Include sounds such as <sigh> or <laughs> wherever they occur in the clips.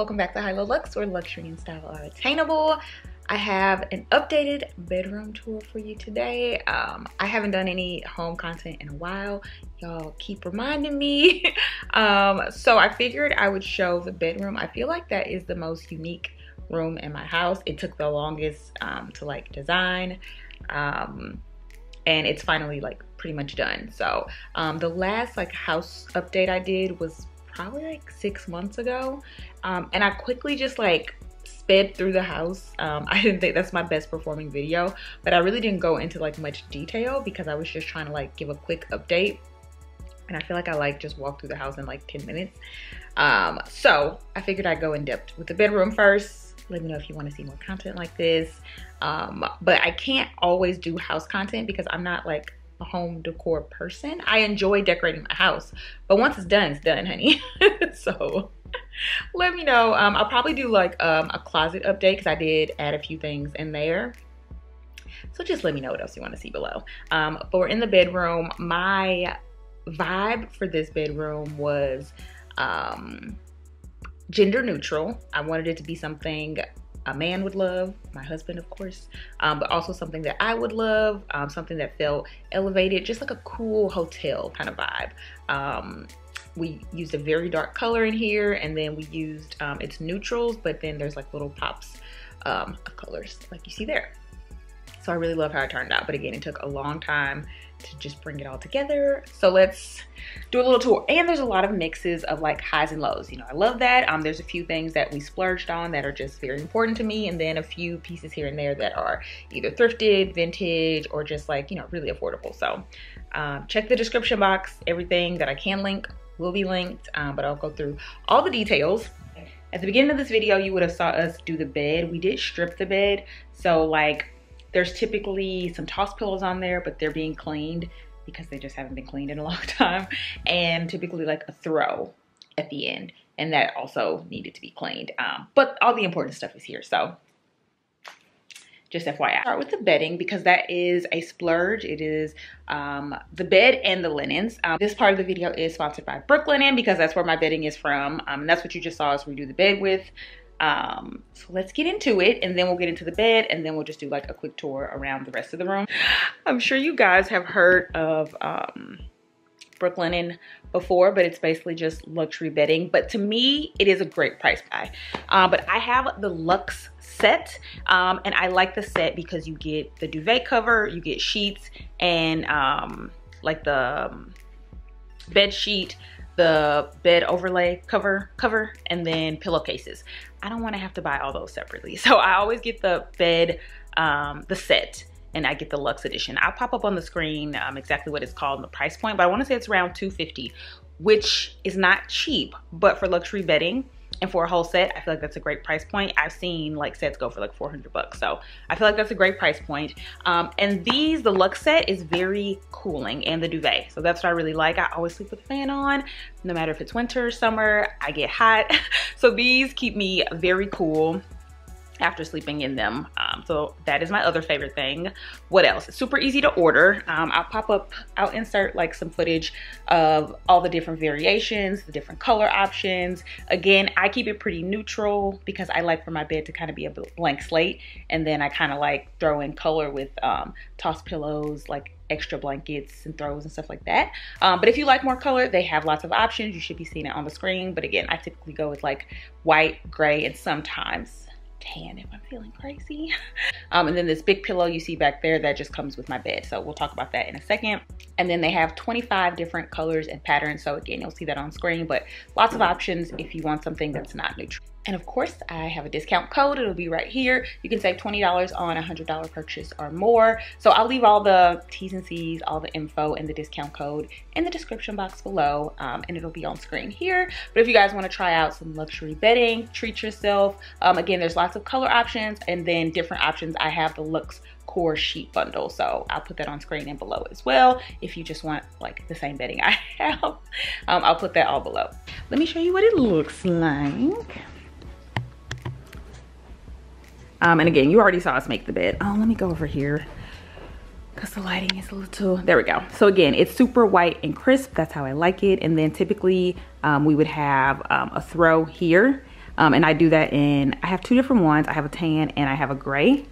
welcome back to HighLowLuxxe where luxury and style are attainable. I have an updated bedroom tour for you today. Um, I haven't done any home content in a while. Y'all keep reminding me. <laughs> um, so I figured I would show the bedroom. I feel like that is the most unique room in my house. It took the longest um, to like design. Um, and it's finally like pretty much done. So um, the last like house update I did was probably like six months ago. Um, and I quickly just like sped through the house. Um, I didn't think that's my best performing video, but I really didn't go into like much detail because I was just trying to like give a quick update. And I feel like I like just walked through the house in like 10 minutes. Um, so I figured I'd go in depth with the bedroom first. Let me know if you want to see more content like this. Um, but I can't always do house content because I'm not like home decor person. I enjoy decorating my house, but once it's done, it's done, honey. <laughs> so let me know. Um, I'll probably do like um, a closet update because I did add a few things in there. So just let me know what else you want to see below. Um, we're in the bedroom. My vibe for this bedroom was um, gender neutral. I wanted it to be something a man would love, my husband, of course, um, but also something that I would love, um, something that felt elevated, just like a cool hotel kind of vibe. Um, we used a very dark color in here, and then we used um, its neutrals, but then there's like little pops um, of colors, like you see there. So I really love how it turned out, but again, it took a long time to just bring it all together. So let's do a little tour. And there's a lot of mixes of like highs and lows. You know, I love that. Um, there's a few things that we splurged on that are just very important to me. And then a few pieces here and there that are either thrifted, vintage, or just like, you know, really affordable. So um, check the description box. Everything that I can link will be linked, um, but I'll go through all the details. At the beginning of this video, you would have saw us do the bed. We did strip the bed. So like there's typically some toss pillows on there, but they're being cleaned because they just haven't been cleaned in a <laughs> long time. And typically like a throw at the end. And that also needed to be cleaned. Um, but all the important stuff is here. So just FYI. Start with the bedding because that is a splurge. It is um, the bed and the linens. Um, this part of the video is sponsored by Brooklinen because that's where my bedding is from. Um, and that's what you just saw us redo the bed with. Um, so let's get into it and then we'll get into the bed and then we'll just do like a quick tour around the rest of the room. I'm sure you guys have heard of um, before, but it's basically just luxury bedding. But to me, it is a great price buy. Uh, but I have the Luxe set um, and I like the set because you get the duvet cover, you get sheets and um, like the um, bed sheet, the bed overlay cover cover and then pillowcases i don't want to have to buy all those separately. So i always get the bed um, the set and i get the luxe edition. I'll pop up on the screen um, exactly what it's called and the price point but i want to say it's around 250 which is not cheap but for luxury bedding and for a whole set, I feel like that's a great price point. I've seen like sets go for like 400 bucks. So I feel like that's a great price point. Um, and these, the Luxe set is very cooling and the duvet. So that's what I really like. I always sleep with a fan on, no matter if it's winter or summer, I get hot. <laughs> so these keep me very cool after sleeping in them. Um, so that is my other favorite thing. What else? It's super easy to order. Um, I'll pop up, I'll insert like some footage of all the different variations, the different color options. Again, I keep it pretty neutral because I like for my bed to kind of be a blank slate. And then I kind of like throw in color with um, toss pillows, like extra blankets and throws and stuff like that. Um, but if you like more color, they have lots of options. You should be seeing it on the screen. But again, I typically go with like white, gray, and sometimes tan if I'm feeling crazy. <laughs> um, and then this big pillow you see back there, that just comes with my bed. So we'll talk about that in a second. And then they have 25 different colors and patterns. So again, you'll see that on screen, but lots of options if you want something that's not neutral. And of course, I have a discount code. It'll be right here. You can save $20 on a $100 purchase or more. So I'll leave all the T's and C's, all the info and the discount code in the description box below. Um, and it'll be on screen here. But if you guys want to try out some luxury bedding, treat yourself. Um, again, there's lots of color options and then different options. I have the Luxe core sheet bundle. So I'll put that on screen and below as well. If you just want like the same bedding <laughs> I have, um, I'll put that all below. Let me show you what it looks like. Um, and again, you already saw us make the bed. Oh, let me go over here because the lighting is a little, there we go. So again, it's super white and crisp. That's how I like it. And then typically um, we would have um, a throw here Um, and I do that in, I have two different ones. I have a tan and I have a gray.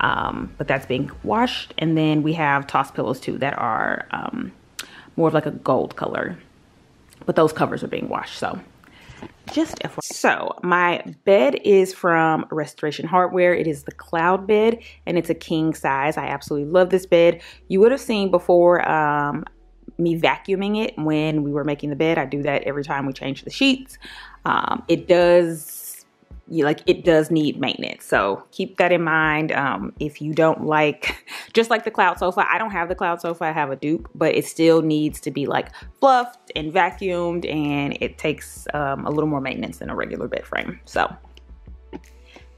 Um, but that's being washed. And then we have toss pillows too that are um, more of like a gold color. But those covers are being washed. So just FYI. So my bed is from Restoration Hardware. It is the cloud bed and it's a king size. I absolutely love this bed. You would have seen before um, me vacuuming it when we were making the bed. I do that every time we change the sheets. Um, it does you like it does need maintenance. So keep that in mind. Um, if you don't like <laughs> just like the cloud sofa i don't have the cloud sofa i have a dupe but it still needs to be like fluffed and vacuumed and it takes um, a little more maintenance than a regular bed frame. So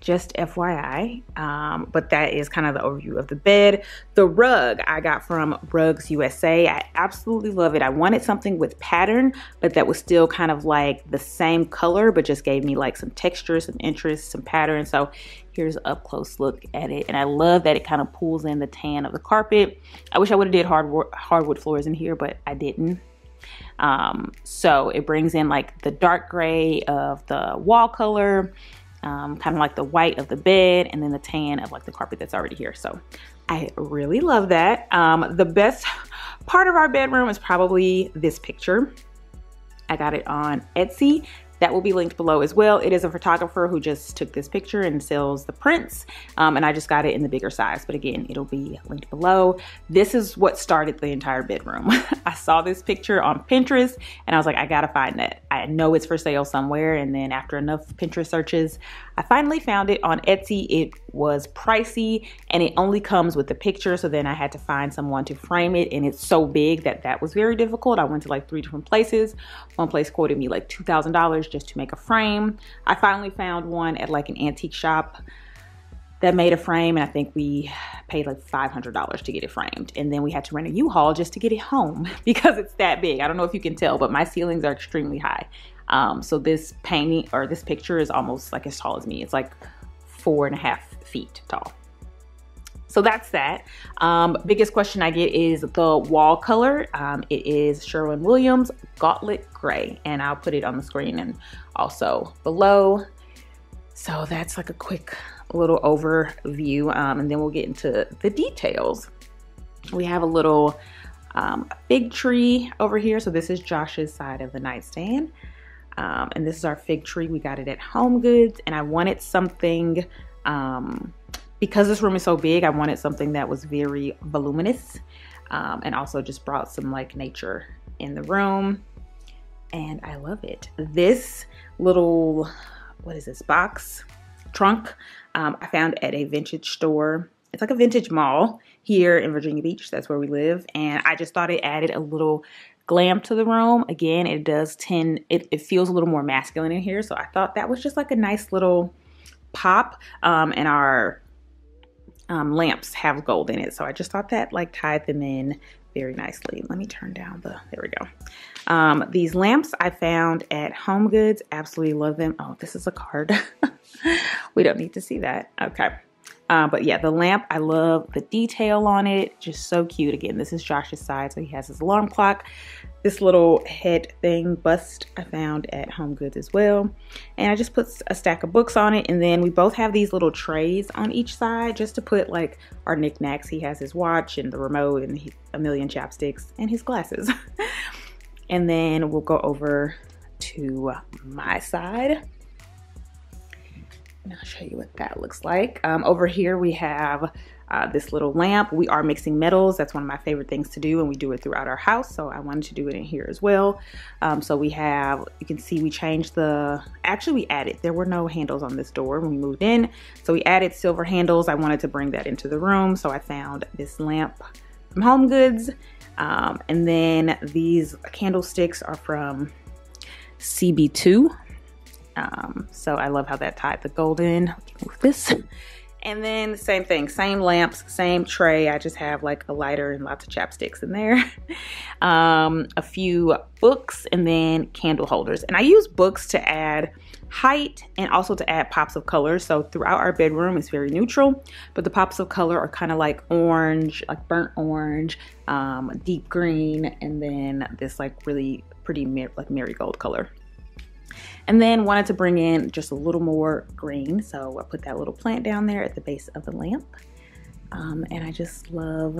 just FYI. Um, but that is kind of the overview of the bed. The rug I got from Rugs USA. I absolutely love it. I wanted something with pattern, but that was still kind of like the same color, but just gave me like some texture, some interest, some pattern. So here's an up close look at it. And I love that it kind of pulls in the tan of the carpet. I wish I would have did hardwood, hardwood floors in here, but I didn't. Um, so it brings in like the dark gray of the wall color um, kind of like the white of the bed and then the tan of like the carpet that's already here. So I really love that. Um, the best part of our bedroom is probably this picture. I got it on Etsy that will be linked below as well. It is a photographer who just took this picture and sells the prints. Um, and I just got it in the bigger size, but again, it'll be linked below. This is what started the entire bedroom. <laughs> I saw this picture on Pinterest and I was like, I gotta find that. I know it's for sale somewhere. And then after enough Pinterest searches, I finally found it on Etsy. It was pricey and it only comes with the picture. So then I had to find someone to frame it. And it's so big that that was very difficult. I went to like three different places. One place quoted me like $2,000 just to make a frame. I finally found one at like an antique shop that made a frame and I think we paid like $500 to get it framed. And then we had to rent a U-Haul just to get it home <laughs> because it's that big. I don't know if you can tell, but my ceilings are extremely high. Um, so this painting or this picture is almost like as tall as me. It's like four and a half feet tall. So that's that. Um, biggest question I get is the wall color. Um, it is Sherwin-Williams Gauntlet Gray, and I'll put it on the screen and also below. So that's like a quick little overview, um, and then we'll get into the details. We have a little um, fig tree over here. So this is Josh's side of the nightstand. Um, and this is our fig tree. We got it at Home Goods and I wanted something, um, because this room is so big, I wanted something that was very voluminous um, and also just brought some like nature in the room. And I love it. This little, what is this, box, trunk, um, I found at a vintage store. It's like a vintage mall here in Virginia Beach. That's where we live. And I just thought it added a little glam to the room. Again, it does tend, it, it feels a little more masculine in here. So I thought that was just like a nice little pop. Um, and our um, lamps have gold in it. So I just thought that like tied them in very nicely. Let me turn down the, there we go. Um, these lamps I found at Home Goods. Absolutely love them. Oh, this is a card. <laughs> we don't need to see that. Okay. Uh, but yeah, the lamp, I love the detail on it. Just so cute. Again, this is Josh's side, so he has his alarm clock. This little head thing bust I found at Home Goods as well. And I just put a stack of books on it. And then we both have these little trays on each side just to put like our knickknacks. He has his watch and the remote and he, a million chapsticks and his glasses. <laughs> and then we'll go over to my side. And I'll show you what that looks like. Um, over here we have uh, this little lamp. We are mixing metals. That's one of my favorite things to do and we do it throughout our house. So I wanted to do it in here as well. Um, so we have, you can see we changed the, actually we added, there were no handles on this door when we moved in. So we added silver handles. I wanted to bring that into the room. So I found this lamp from Home Goods. Um, and then these candlesticks are from CB2. Um, so I love how that tied the golden with this. And then same thing, same lamps, same tray. I just have like a lighter and lots of chapsticks in there. <laughs> um, a few books and then candle holders. And I use books to add height and also to add pops of color. So throughout our bedroom, it's very neutral, but the pops of color are kind of like orange, like burnt orange, um, deep green, and then this like really pretty like marigold color. And then wanted to bring in just a little more green. So I put that little plant down there at the base of the lamp. Um, and I just love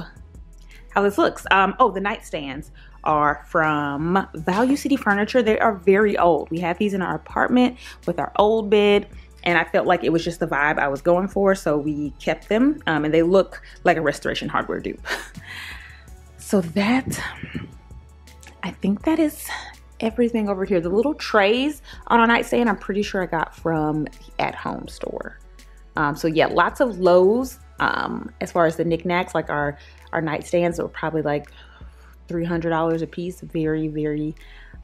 how this looks. Um, oh, the nightstands are from Value City Furniture. They are very old. We had these in our apartment with our old bed and I felt like it was just the vibe I was going for, so we kept them, um, and they look like a restoration hardware dupe. <laughs> so that, I think that is everything over here. The little trays on our nightstand, I'm pretty sure I got from the At Home store. Um, so yeah, lots of lows. Um, as far as the knickknacks, like our our nightstands were probably like $300 a piece. Very, very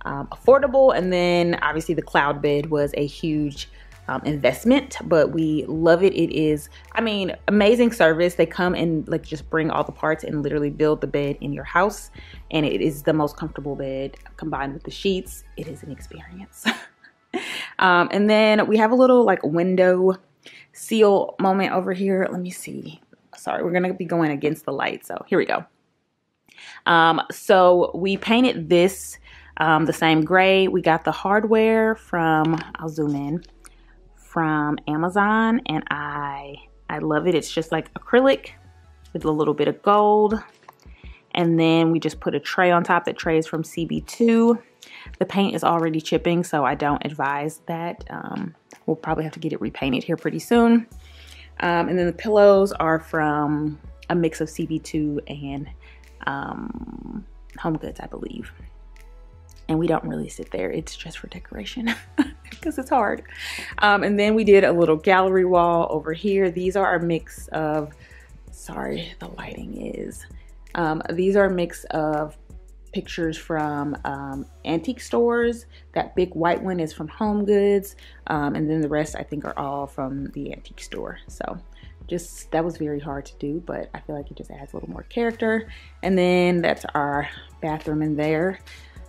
um, affordable. And then obviously the cloud bed was a huge um, investment, but we love it. It is, I mean, amazing service. They come and like just bring all the parts and literally build the bed in your house. And it is the most comfortable bed combined with the sheets. It is an experience. <laughs> um, and then we have a little like window seal moment over here. Let me see. Sorry, we're going to be going against the light. So here we go. Um, so we painted this um, the same gray. We got the hardware from, I'll zoom in from Amazon and I I love it. It's just like acrylic with a little bit of gold. And then we just put a tray on top. That tray is from CB2. The paint is already chipping, so I don't advise that. Um, we'll probably have to get it repainted here pretty soon. Um, and then the pillows are from a mix of CB2 and um, Home Goods, I believe and we don't really sit there. It's just for decoration <laughs> because it's hard. Um, and then we did a little gallery wall over here. These are a mix of, sorry, the lighting is. Um, these are a mix of pictures from um, antique stores. That big white one is from Home Goods. Um, and then the rest I think are all from the antique store. So just that was very hard to do, but I feel like it just adds a little more character. And then that's our bathroom in there.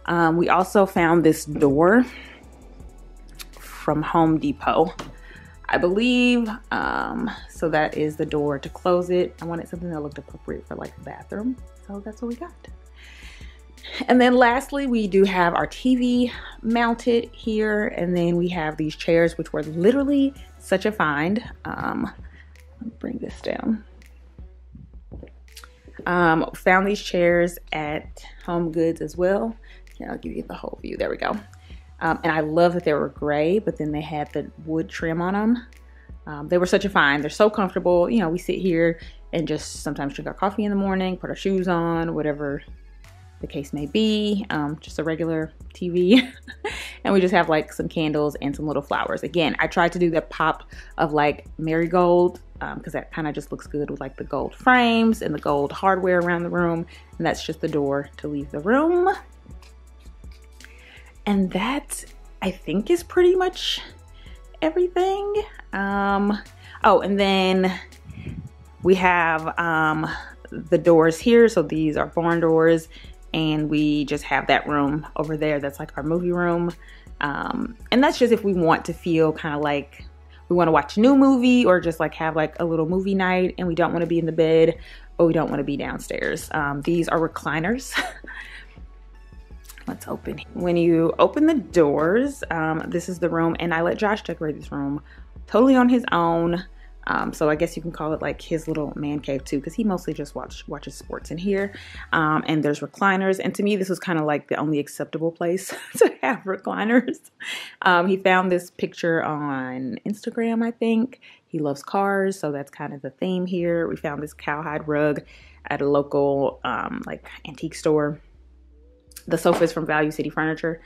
Um, we also found this door from Home Depot. I believe, um, so that is the door to close it. I wanted something that looked appropriate for like the bathroom. So that's what we got. And then lastly, we do have our TV mounted here. And then we have these chairs, which were literally such a find. Um, let me bring this down. Um, found these chairs at Home Goods as well. Here, I'll give you the whole view. There we go. Um, and I love that they were gray, but then they had the wood trim on them. Um, they were such a find. They're so comfortable. You know, we sit here and just sometimes drink our coffee in the morning, put our shoes on, whatever the case may be. Um, just a regular TV. <laughs> and we just have like some candles and some little flowers. Again, I tried to do the pop of like marigold because um, that kind of just looks good with like the gold frames and the gold hardware around the room. And that's just the door to leave the room. And that I think is pretty much everything. Um, oh, and then we have um, the doors here. So these are barn doors and we just have that room over there. That's like our movie room. Um, and that's just if we want to feel kind of like we want to watch a new movie or just like have like a little movie night and we don't want to be in the bed or we don't want to be downstairs. Um, these are recliners. <laughs> Let's open. When you open the doors, um, this is the room, and I let Josh decorate this room totally on his own. Um, so I guess you can call it like his little man cave too, because he mostly just watch watches sports in here. Um, and there's recliners, and to me, this was kind of like the only acceptable place <laughs> to have recliners. Um, he found this picture on Instagram, I think. He loves cars, so that's kind of the theme here. We found this cowhide rug at a local um, like antique store the sofas from Value City Furniture,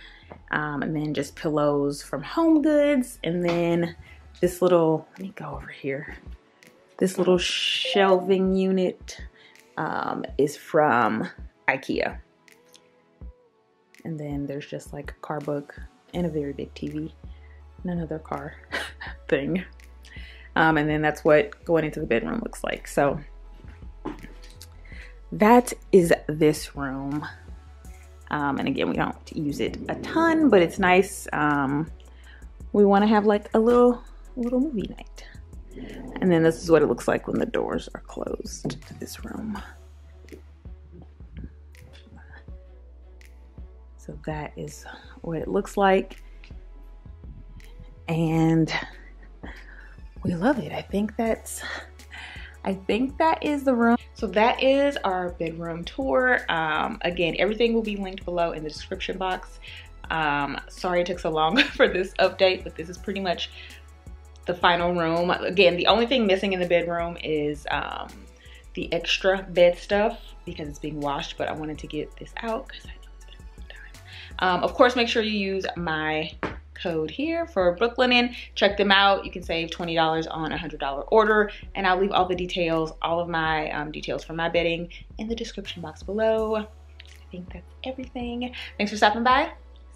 um, and then just pillows from Home Goods, and then this little, let me go over here. This little shelving unit um, is from Ikea. And then there's just like a car book and a very big TV and another car <laughs> thing. Um, and then that's what going into the bedroom looks like. So that is this room. Um, and again, we don't use it a ton, but it's nice. Um, we want to have like a little, little movie night. And then this is what it looks like when the doors are closed to this room. So that is what it looks like. and we love it. I think that's I think that is the room. So that is our bedroom tour. Um, again, everything will be linked below in the description box. Um, sorry it took so long <laughs> for this update, but this is pretty much the final room. Again, the only thing missing in the bedroom is um, the extra bed stuff because it's being washed, but I wanted to get this out because I know it's been a long time. Um, of course, make sure you use my code here for Brooklinen. Check them out. You can save $20 on a $100 order. And I'll leave all the details, all of my um, details for my bedding in the description box below. I think that's everything. Thanks for stopping by.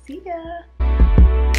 See ya.